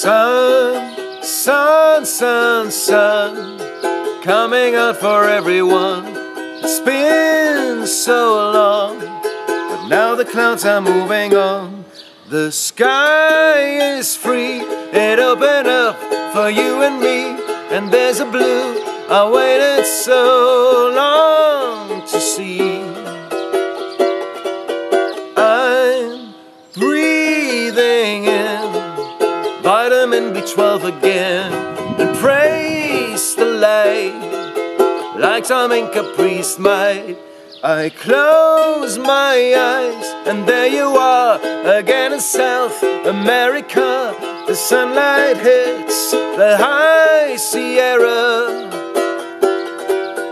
Sun, sun, sun, sun, coming out for everyone. It's been so long, but now the clouds are moving on. The sky is free, it opened up for you and me, and there's a blue I waited so long to see. Vitamin B12 again and praise the light like some Inca priest might. I close my eyes and there you are again in South America. The sunlight hits the high Sierra.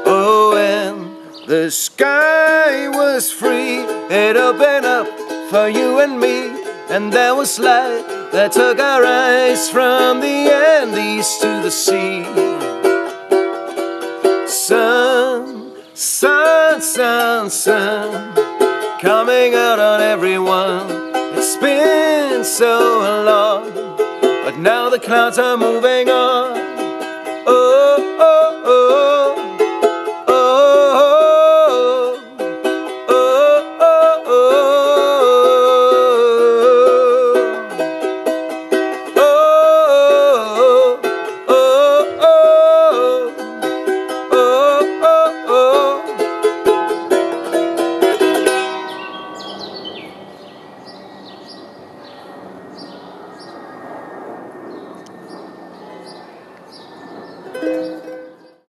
Oh, and the sky was free. It opened up for you and me, and there was light that took our eyes from the Andes to the sea. Sun, sun, sun, sun, coming out on everyone. It's been so long, but now the clouds are moving on.